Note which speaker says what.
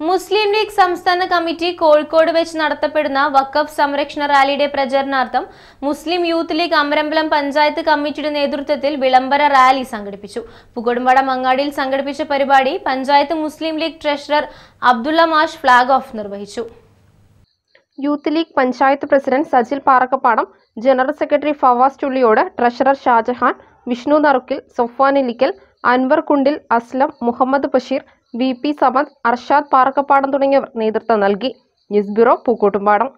Speaker 1: മുസ്ലിം ലീഗ് സംസ്ഥാന കമ്മിറ്റി കോഴിക്കോട് വെച്ച് നടത്തപ്പെടുന്ന വക്കഫ് സംരക്ഷണ റാലിയുടെ പ്രചരണാർത്ഥം മുസ്ലിം യൂത്ത് ലീഗ് അമരമ്പലം പഞ്ചായത്ത് കമ്മിറ്റിയുടെ നേതൃത്വത്തിൽ വിളംബര റാലി സംഘടിപ്പിച്ചു. പുകടുംപട മങ്ങാടിയിൽ സംഘടിപ്പിച്ച പരിപാടി പഞ്ചായത്ത് മുസ്ലിം ലീഗ് ട്രഷറർ അബ്ദുള്ള മാഷ് ഫ്ളാഗ് ഓഫ് നിർവഹിച്ചു.
Speaker 2: Youth League panchayat president Sajil Parakkapadam general secretary Fawas Chulliyode treasurer Shahjahan Vishnu നറുക്കിൽ Sofan Ilikkal Anwar കുണ്ടിൽ Aslam Muhammad Basheer V P Samad Arshad Parakkappadam തുടങ്ങിയവർ നേതൃത്വം നൽകി. News bureau Pookkottumpadam.